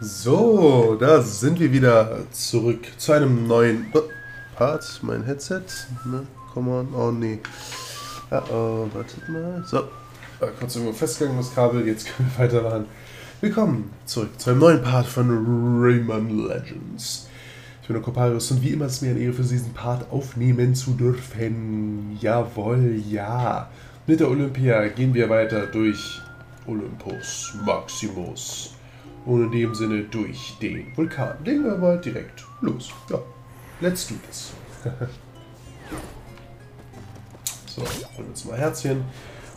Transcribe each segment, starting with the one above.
So, da sind wir wieder zurück zu einem neuen Part. Mein Headset. Ne? Come on. Oh nee. Ja, oh, wartet mal. So. War kurz irgendwo festgegangen, das Kabel. Jetzt können wir weitermachen. Willkommen zurück zu einem neuen Part von Rayman Legends. Ich bin der Koparius und wie immer ist es mir eine Ehre für diesen Part aufnehmen zu dürfen. Jawohl, ja. Mit der Olympia gehen wir weiter durch Olympus Maximus. Und in dem Sinne durch den Vulkan. Legen wir mal direkt los. Ja, let's do this. so, holen uns mal Herzchen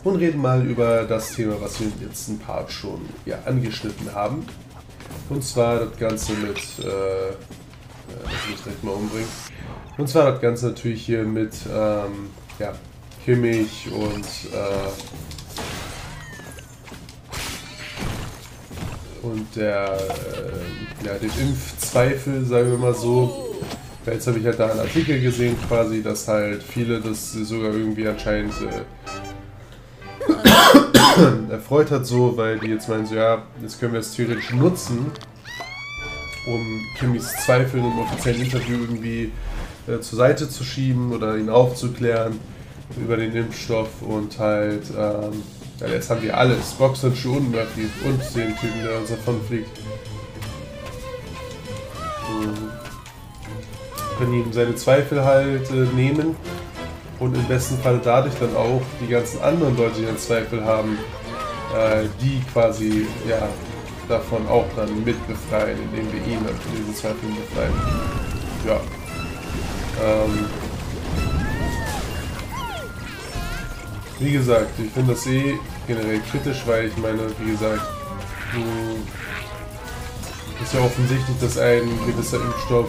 und reden mal über das Thema, was wir im letzten Part schon ja, angeschnitten haben. Und zwar das Ganze mit, äh, äh das muss ich direkt mal umbringen. Und zwar das Ganze natürlich hier mit, ähm, ja, Kimmich und äh, und der, äh, ja, den Impfzweifel, sagen wir mal so. Jetzt habe ich halt da einen Artikel gesehen, quasi, dass halt viele das sogar irgendwie anscheinend äh, erfreut hat, so, weil die jetzt meinen, so, ja, jetzt können wir es theoretisch nutzen, um Kimmys Zweifel im offiziellen Interview irgendwie äh, zur Seite zu schieben oder ihn aufzuklären über den Impfstoff und halt, ähm, ja, jetzt haben wir alles. Boxhandschuhe und Murphy und den Typen, der uns davon fliegt. Mhm. Können ihm seine Zweifel halt äh, nehmen und im besten Fall dadurch dann auch die ganzen anderen Leute, die einen Zweifel haben, äh, die quasi ja, davon auch dann mit befreien, indem wir ihn von diesen Zweifeln befreien. Ja. Ähm, Wie gesagt, ich finde das eh generell kritisch, weil ich meine, wie gesagt, ist ja offensichtlich, dass ein gewisser Impfstoff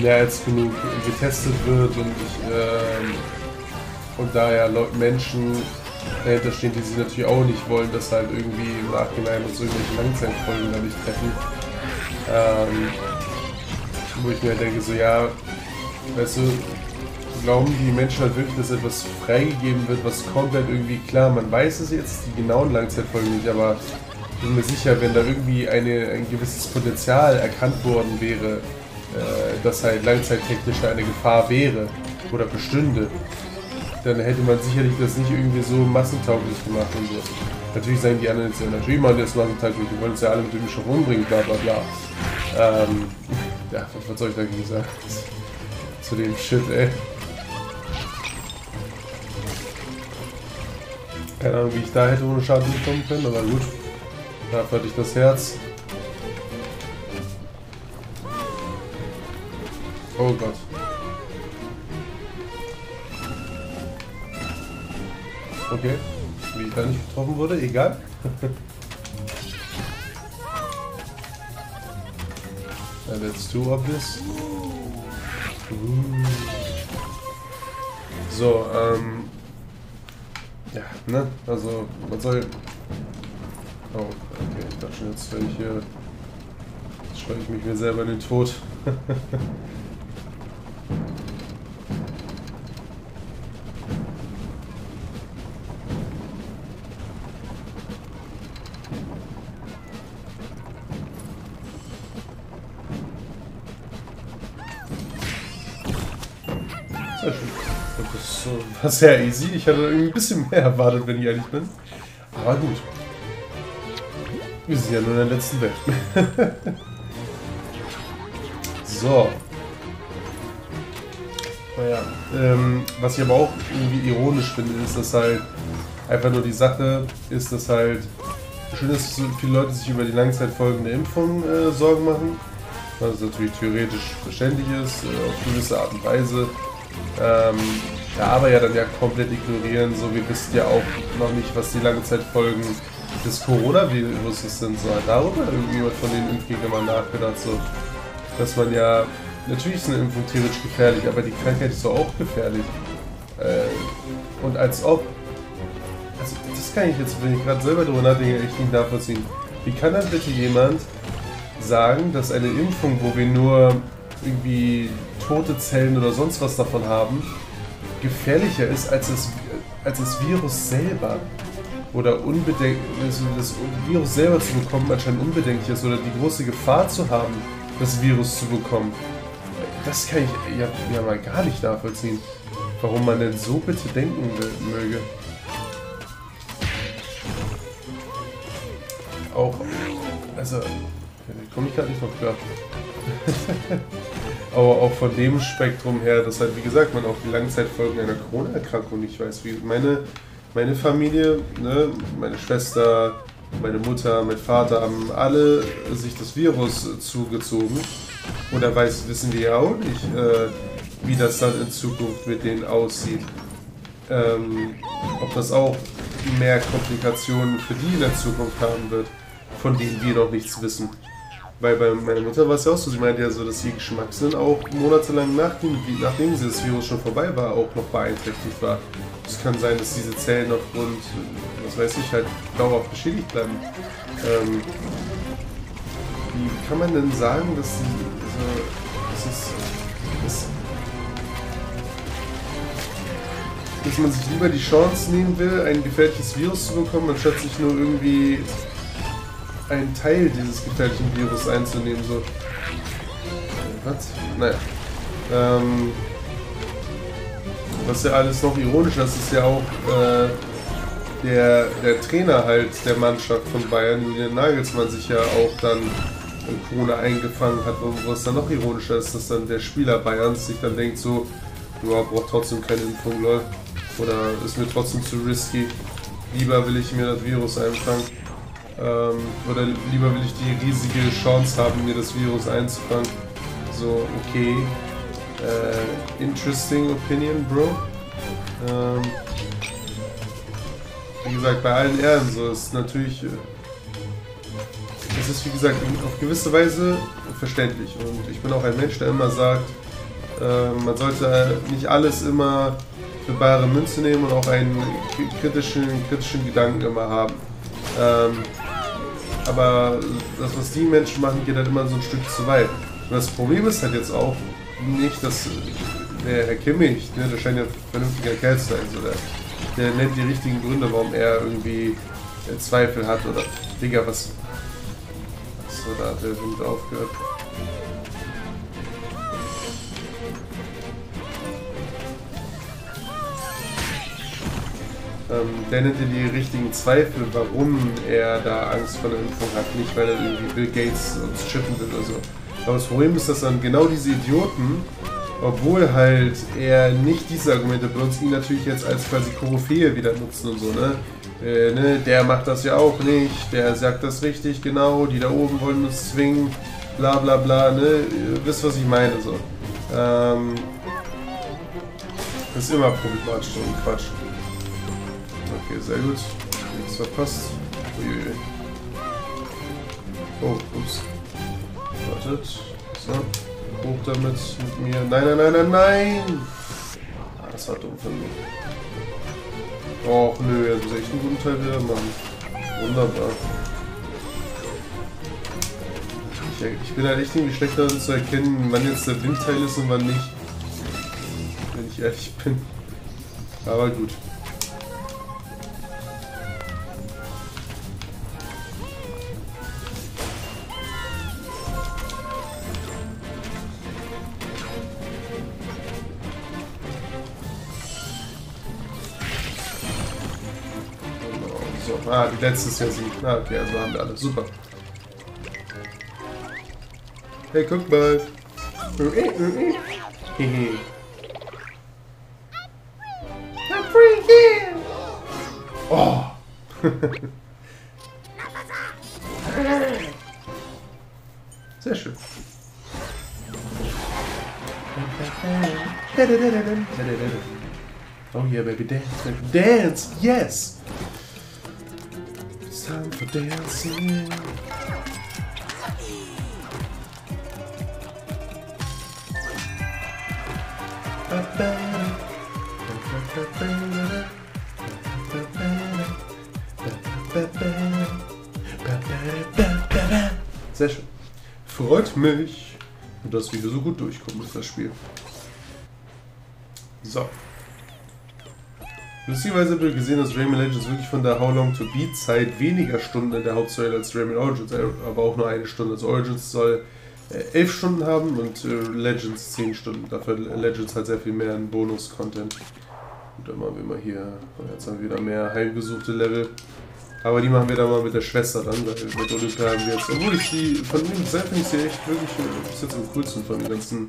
mehr als genug getestet wird und ich, ähm, und da ja Menschen dahinter stehen, die sich natürlich auch nicht wollen, dass halt irgendwie im Nachhinein uns irgendwelche Langzeitfolgen dadurch treffen. Ähm, wo ich mir denke, so ja, weißt du, glauben die Menschen halt wirklich, dass etwas freigegeben wird, was komplett irgendwie klar, man weiß es jetzt, die genauen Langzeitfolgen nicht, aber ich bin mir sicher, wenn da irgendwie eine, ein gewisses Potenzial erkannt worden wäre, äh, dass halt langzeittechnisch eine Gefahr wäre oder bestünde, dann hätte man sicherlich das nicht irgendwie so massentauglich gemacht und so. Natürlich sagen die anderen jetzt, ja, natürlich machen die das massentauglich, die wollen uns ja alle mit dem Bischof umbringen, bla bla bla. Ähm, ja, was soll ich dagegen sagen? Zu dem Shit, ey. Keine Ahnung, wie ich da hätte ohne Schaden kommen können, aber gut. Dafür hatte ich das Herz. Oh Gott. Okay. Wie ich da nicht getroffen wurde, egal. that's too obvious. So, ähm, ja, ne? Also, man soll... Oh, okay, ich dachte schon, jetzt wenn ich hier... Jetzt schreie ich mich mir selber in den Tod. war sehr easy. Ich hatte irgendwie ein bisschen mehr erwartet, wenn ich ehrlich bin. Aber gut. Wir sind ja nur in der letzten Welt. so. Naja, ähm, was ich aber auch irgendwie ironisch finde, ist, dass halt einfach nur die Sache ist, dass halt schön ist, dass so viele Leute sich über die Langzeitfolgen der Impfung äh, Sorgen machen. Was natürlich theoretisch verständlich ist, äh, auf gewisse Art und Weise. Ähm, aber ja dann ja komplett ignorieren. So, wir wissen ja auch noch nicht, was die Langzeitfolgen des Coronavirus sind. So, darüber irgendjemand von den Impfgegnern mal nachgedacht. So, dass man ja, natürlich ist eine Impfung theoretisch gefährlich, aber die Krankheit ist doch auch gefährlich. Äh, und als ob, also das kann ich jetzt, wenn ich gerade selber drüber nachdenke, echt nicht nachvollziehen. Wie kann dann bitte jemand sagen, dass eine Impfung, wo wir nur irgendwie tote Zellen oder sonst was davon haben, gefährlicher ist als das, als das Virus selber. oder unbedenkt, also das Virus selber zu bekommen anscheinend unbedenklich ist oder die große Gefahr zu haben, das Virus zu bekommen. Das kann ich ja, ja mal gar nicht nachvollziehen. Warum man denn so bitte denken möge. Auch, also, komme ich gerade nicht drauf klar. Aber auch von dem Spektrum her, dass halt, wie gesagt, man auch die Langzeitfolgen einer Corona-Erkrankung nicht weiß. Wie meine, meine Familie, ne, meine Schwester, meine Mutter, mein Vater haben alle sich das Virus zugezogen. Und da weiß, wissen wir ja auch nicht, äh, wie das dann in Zukunft mit denen aussieht. Ähm, ob das auch mehr Komplikationen für die in der Zukunft haben wird, von denen wir noch nichts wissen. Weil bei meiner Mutter war es ja auch so, sie meinte ja so, dass ihr Geschmackssinn auch monatelang nachdem, nachdem sie das Virus schon vorbei war, auch noch beeinträchtigt war. Es kann sein, dass diese Zellen aufgrund, was weiß ich, halt dauerhaft beschädigt bleiben. Ähm, wie kann man denn sagen, dass die, also, das ist, das, dass man sich lieber die Chance nehmen will, ein gefährliches Virus zu bekommen, anstatt sich nur irgendwie ein Teil dieses gefährlichen Virus einzunehmen. So. Was? Naja. Ähm, was ja alles noch ironischer ist, ist ja auch äh, der, der Trainer halt der Mannschaft von Bayern, Julian Nagelsmann, sich ja auch dann in Corona eingefangen hat, wo es dann noch ironischer ist, dass dann der Spieler Bayerns sich dann denkt so, ja, braucht trotzdem keine Impfung, lol. Oder ist mir trotzdem zu risky. Lieber will ich mir das Virus einfangen. Ähm, oder lieber will ich die riesige Chance haben, mir das Virus einzufangen. So, okay. Äh, interesting opinion, Bro. Ähm, wie gesagt, bei allen Ehren, so ist natürlich. Äh, es ist wie gesagt auf gewisse Weise verständlich. Und ich bin auch ein Mensch, der immer sagt, äh, man sollte nicht alles immer für bare Münze nehmen und auch einen kritischen, kritischen Gedanken immer haben. Ähm, aber das, was die Menschen machen, geht halt immer so ein Stück zu weit. Und das Problem ist halt jetzt auch nicht, dass der Herr Kimmich, ne, der scheint ja ein vernünftiger Kerl zu sein, so der, der nennt die richtigen Gründe, warum er irgendwie Zweifel hat oder Digga, was. So, da hat der Wind aufgehört. Ähm, der nennt dir die richtigen Zweifel, warum er da Angst vor der Impfung hat. Nicht, weil er irgendwie Bill Gates uns chippen will oder so. Aber das Problem ist, dass dann genau diese Idioten, obwohl halt er nicht diese Argumente benutzt, ihn natürlich jetzt als quasi Koryphäe wieder nutzen und so, ne? Äh, ne? Der macht das ja auch nicht, der sagt das richtig, genau, die da oben wollen uns zwingen, bla bla bla, ne? Ihr wisst, was ich meine, so. Ähm, das ist immer problematisch und Quatsch. Sehr gut. Nichts verpasst. Uiuiui. Oh, ups. Wartet. So. Hoch damit mit mir. Nein, nein, nein, nein, nein! Ah, das war dumm von mir. Och, nö, jetzt muss echt einen guten Teil wieder machen. Wunderbar. Ich, ich bin halt echt irgendwie schlecht darin zu erkennen, wann jetzt der Windteil ist und wann nicht. Wenn ich ehrlich bin. Aber gut. Ah, die letzte ist ja sie. Ah, okay, also haben wir alle. Super. Hey, guck mal. Hehe. I'm free here. Oh. Sehr schön. Oh yeah, baby, dance, baby, dance, yes! Time for dancing. Sehr schön. Freut mich, dass wir so gut durchkommen mit das Spiel. So. Lustigerweise habe ich gesehen, dass Rayman Legends wirklich von der How Long to Beat Zeit weniger Stunden in der Hauptstory als Rayman Origins, äh, aber auch nur eine Stunde. Also Origins soll äh, elf Stunden haben und äh, Legends zehn Stunden. Dafür Legends hat sehr viel mehr Bonus-Content. Und dann machen wir mal hier, jetzt haben wir wieder mehr heimgesuchte Level. Aber die machen wir dann mal mit der Schwester dann, weil mit Olympia haben wir jetzt, obwohl ich sie, von dem Seite finde ich sie echt wirklich, bis jetzt am coolsten von den ganzen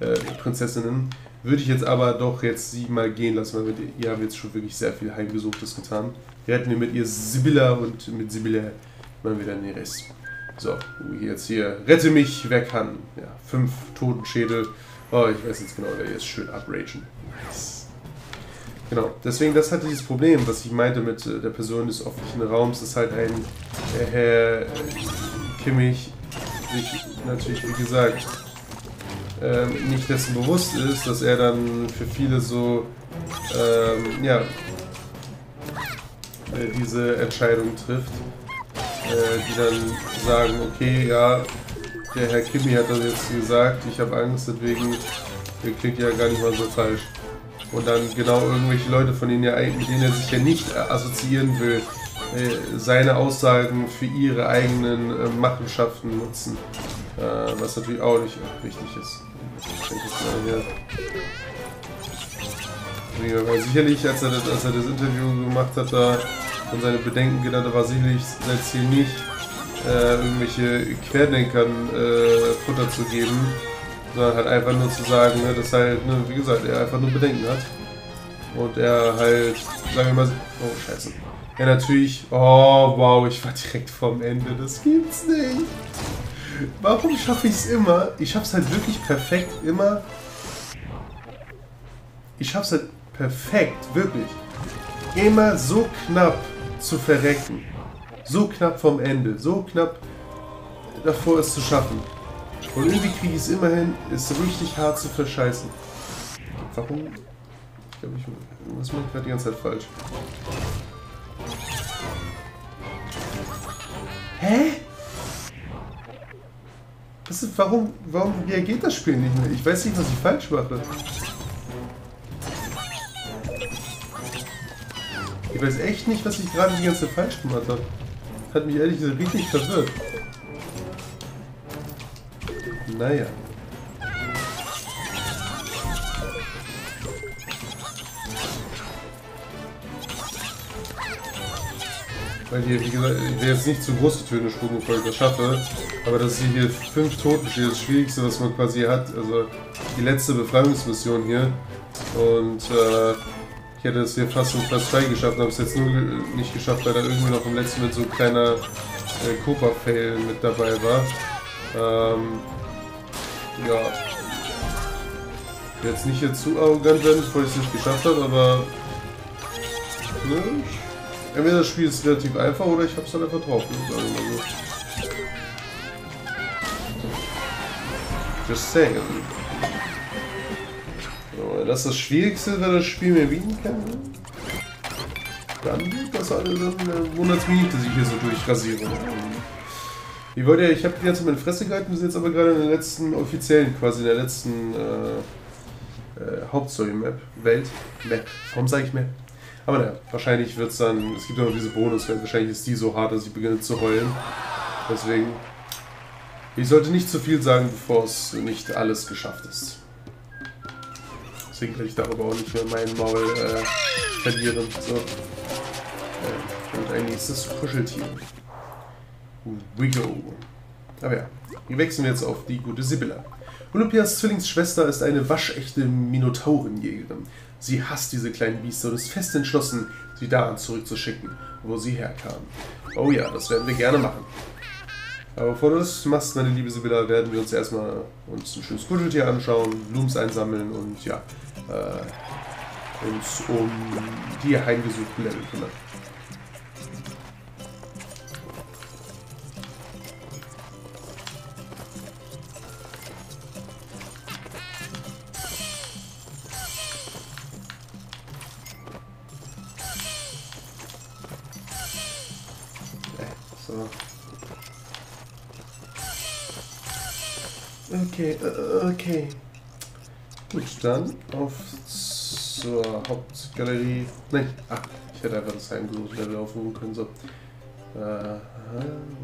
äh, Prinzessinnen. Würde ich jetzt aber doch jetzt sie mal gehen lassen, weil mit ihr wir jetzt schon wirklich sehr viel Heimgesuchtes getan. Wir hatten mit ihr Sibylla und mit Sibylla machen wir dann den Rest. So, jetzt hier, rette mich, wer kann. Ja, fünf Totenschädel. Oh, ich weiß jetzt genau, wer jetzt schön upragen. Nice. Genau, deswegen, das hat dieses Problem, was ich meinte mit äh, der Person des öffentlichen Raums, ist halt ein äh, Herr Kimmich sich natürlich, wie gesagt, äh, nicht dessen bewusst ist, dass er dann für viele so, ähm, ja, äh, diese Entscheidung trifft, äh, die dann sagen, okay, ja, der Herr Kimi hat das jetzt gesagt, ich habe Angst, deswegen klingt ja gar nicht mal so falsch. Und dann genau irgendwelche Leute, von denen er, mit denen er sich ja nicht assoziieren will, äh, seine Aussagen für ihre eigenen äh, Machenschaften nutzen. Äh, was natürlich auch nicht wichtig ist. Ich denke mal hier. Weil sicherlich, als er, das, als er das Interview gemacht hat, da und seine Bedenken genannt hat, war sicherlich sein Ziel nicht, äh, irgendwelche Querdenkern äh, Futter zu geben, sondern halt einfach nur zu sagen, ne, dass halt, ne, wie gesagt, er einfach nur Bedenken hat. Und er halt, sagen wir mal, oh scheiße. Er natürlich, oh wow, ich war direkt vorm Ende, das gibt's nicht. Warum schaffe ich es immer? Ich schaffe es halt wirklich perfekt immer. Ich schaffe es halt perfekt, wirklich. Immer so knapp zu verrecken. So knapp vom Ende, so knapp davor es zu schaffen. Und irgendwie kriege ich es immerhin, ist richtig hart zu verscheißen. Warum? Ich glaube, ich mache ich gerade die ganze Zeit falsch. Hä? Das ist, warum, warum reagiert das Spiel nicht mehr? Ich weiß nicht, was ich falsch mache. Ich weiß echt nicht, was ich gerade die ganze Zeit falsch gemacht habe. Hat mich ehrlich gesagt richtig verwirrt. Naja. Weil hier, wie gesagt, ich will jetzt nicht zu große Töne spucken, bevor ich das schaffe. Aber dass hier fünf Toten steht, das Schwierigste, was man quasi hat. Also die letzte Befreiungsmission hier. Und äh, ich hätte es hier fast um Platz 2 geschafft, habe es jetzt nur nicht geschafft, weil da irgendwie noch im letzten mit so ein kleiner äh, Copa-Fail mit dabei war. Ähm, ja. Jetzt nicht jetzt zu arrogant werden, bevor ich es nicht geschafft habe, aber ne, entweder das Spiel ist relativ einfach oder ich habe es dann einfach drauf. Ne, sagen wir so. Just saying. So, das ist das Schwierigste, wenn das Spiel mir bieten kann. Dann wird das alles, dann wundert es mich nicht, dass ich hier so durchrasiere. Ich wollte ja, ich habe die ganze meine Fresse gehalten, wir sind jetzt aber gerade in der letzten offiziellen, quasi in der letzten äh, äh, Hauptstory-Map, Welt, Map, warum sage ich Map? Aber naja, wahrscheinlich wird es dann, es gibt ja noch diese bonus wahrscheinlich ist die so hart, dass ich beginne zu heulen. Deswegen, ich sollte nicht zu viel sagen, bevor es nicht alles geschafft ist. Deswegen kann ich darüber auch nicht mehr meinen Maul äh, verlieren. So. Äh, und ein nächstes Kuscheltier. We go. Aber ja, wir wechseln jetzt auf die gute Sibylla. Olympias Zwillingsschwester ist eine waschechte Minotaurenjägerin. Sie hasst diese kleinen Biester und ist fest entschlossen, sie daran zurückzuschicken, wo sie herkamen. Oh ja, das werden wir gerne machen. Aber bevor du das machst, meine liebe Sibylla, werden wir uns erstmal uns ein schönes Kuscheltier anschauen, Blooms einsammeln und ja, äh, uns um die heimgesuchten Level kümmern. Okay, äh, okay. Gut, dann auf zur Hauptgalerie. Nein, ach, ich hätte einfach das Heimgesuch-Level aufrufen können. So. Äh,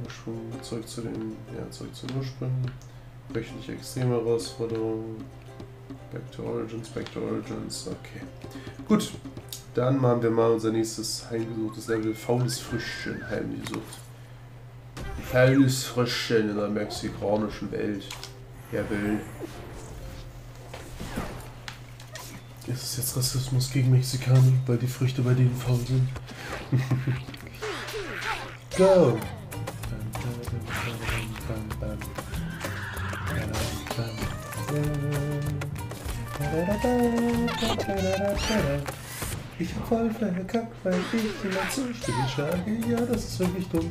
Ursprung, zurück zu den, ja, zurück zu den Ursprüngen. Wöchentliche extreme Herausforderungen. Back to Origins, Back to Origins, okay. Gut, dann machen wir mal unser nächstes heimgesuchtes Level. Faules Frühstück heimgesucht. Faules Frühstück in der mexikanischen Welt. Jawohl. Ist es jetzt Rassismus gegen Mexikaner, weil die Früchte bei denen faul sind? Go! Ich hab voll verkackt, weil ich immer zu still schlage. Ja, das ist wirklich dumm.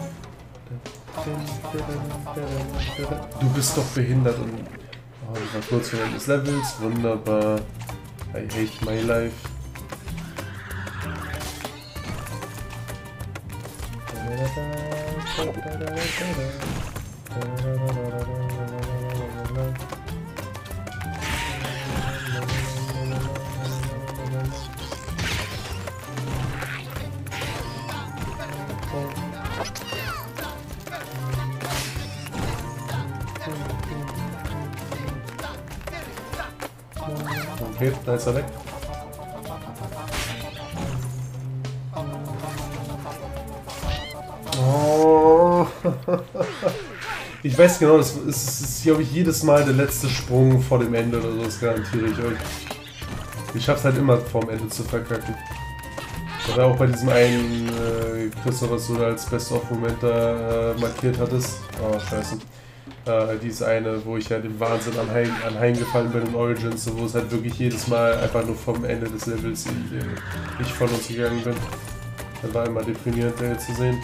Du bist doch behindert und Oh, ich war kurz vor des Levels, wunderbar. I hate my life. Okay, da ist er weg. Oh. Ich weiß genau, das ist, ist glaube ich, jedes Mal der letzte Sprung vor dem Ende oder so, das garantiere ich euch. Ich schaff's halt immer vor dem Ende zu verkacken. Oder auch bei diesem einen äh, Christoph, was du da als Best-of-Moment da äh, markiert hattest. Oh, scheiße. Äh, diese eine, wo ich ja dem Wahnsinn anheim, anheimgefallen bin in Origins, wo es halt wirklich jedes Mal einfach nur vom Ende des Levels ich, ich von uns gegangen bin. Das war immer deprimierend, der zu sehen.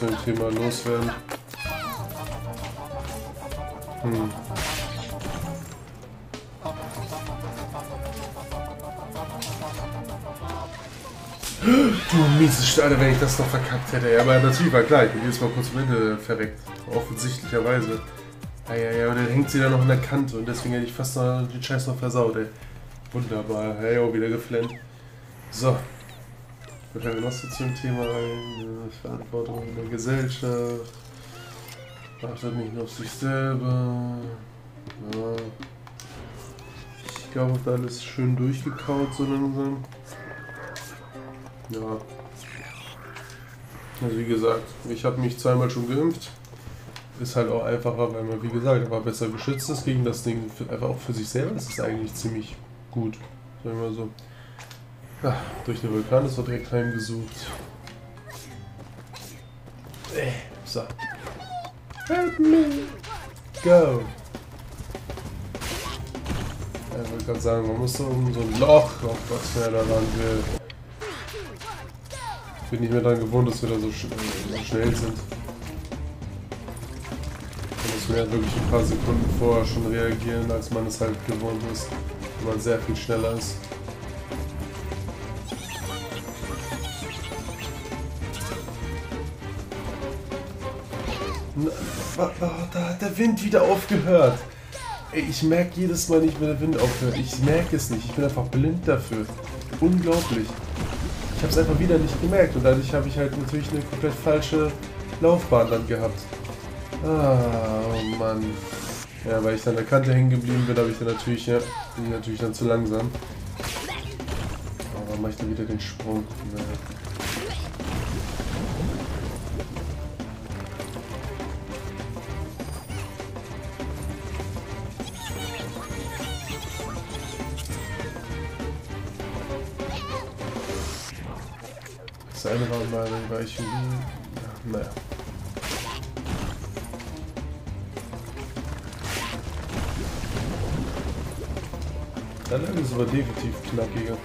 Zu dem Thema loswerden. Hm. Du mieses Stade, wenn ich das noch verkackt hätte. Ja, aber natürlich war klar, ich bin jedes Mal kurz am Ende verreckt. Offensichtlicherweise. Ja, ja, ja, und dann hängt sie da noch in der Kante und deswegen hätte ich fast noch den Scheiß noch versaut, ey. Wunderbar. Hey, auch wieder geflennt. So. Haben wir noch so zum Thema ein? Verantwortung in der Gesellschaft. Achtet nicht nur auf sich selber. Ja. Ich glaube, da alles schön durchgekaut so langsam. Ja. Also wie gesagt, ich habe mich zweimal schon geimpft. Ist halt auch einfacher, weil man, wie gesagt, aber besser geschützt ist gegen das Ding. Einfach auch für sich selber ist es eigentlich ziemlich gut. Sagen wir mal so. Ach, durch den Vulkan ist er direkt heimgesucht. Äh, so. Help me! Go! Ich wollte gerade sagen, man muss so um so ein Loch, oh Gott, wer da ran will. Ich bin nicht mehr daran gewohnt, dass wir da so, sch so schnell sind. Da muss man ja wirklich ein paar Sekunden vorher schon reagieren, als man es halt gewohnt ist. Wenn man sehr viel schneller ist. Da hat der Wind wieder aufgehört. Ich merke jedes Mal nicht, wenn der Wind aufhört. Ich merke es nicht. Ich bin einfach blind dafür. Unglaublich. Ich habe es einfach wieder nicht gemerkt und dadurch habe ich halt natürlich eine komplett falsche Laufbahn dann gehabt. Ah, oh Mann. Ja, weil ich dann an der Kante hängen geblieben bin, habe ich dann natürlich, ja, bin ich natürlich dann zu langsam. Aber mache ich dann wieder den Sprung. Naja. Seine waren mal, war ich. Ja, naja. Level ist aber definitiv knackiger.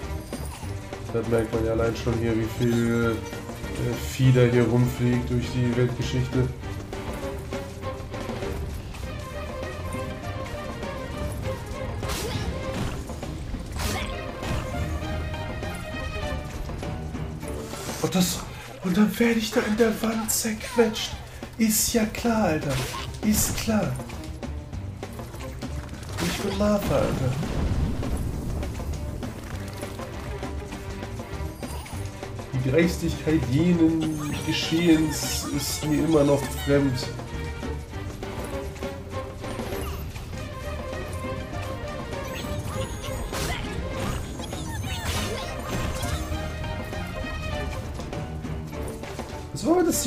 Da merkt man ja allein schon hier, wie viel äh, Fieder hier rumfliegt durch die Weltgeschichte. Werde ich da in der Wand zerquetscht. Ist ja klar, Alter. Ist klar. Ich bin Lava, Alter. Die Dreistigkeit jenen Geschehens ist mir immer noch fremd.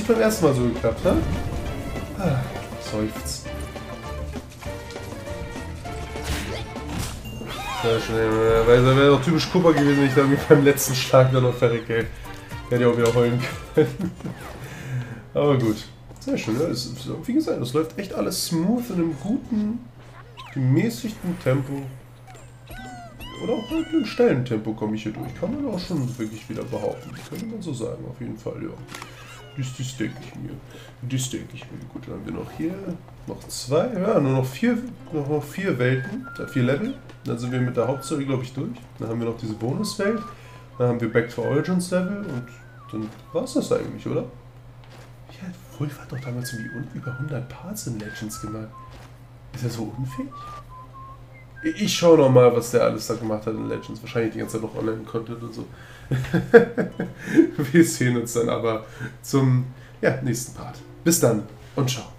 Beim ersten Mal so geklappt, ne? Seufzt. Sehr schön, weil das wäre doch typisch Cooper gewesen, wenn ich dann beim letzten Schlag dann noch verrecke. Hätte ich auch wieder heulen können. Aber gut. Sehr schön, ja. Es, wie gesagt, es läuft echt alles smooth in einem guten, gemäßigten Tempo. Oder auch mit einem schnellen Tempo komme ich hier durch. Kann man auch schon wirklich wieder behaupten. Könnte man so sagen, auf jeden Fall, ja. Das, das denke ich mir. Das denke ich mir. Gut, dann haben wir noch hier noch zwei, ja, nur noch vier, noch, noch vier Welten, vier Level. Dann sind wir mit der Hauptstory, glaube ich, durch. Dann haben wir noch diese Bonuswelt. Dann haben wir Back to Origins Level und dann war es das eigentlich, oder? Ja, Wolf hat doch damals irgendwie über 100 Parts in Legends gemacht. Ist er so unfähig? Ich schaue noch mal, was der alles da gemacht hat in Legends. Wahrscheinlich die ganze Zeit noch Online-Content und so. Wir sehen uns dann aber zum ja, nächsten Part. Bis dann und ciao.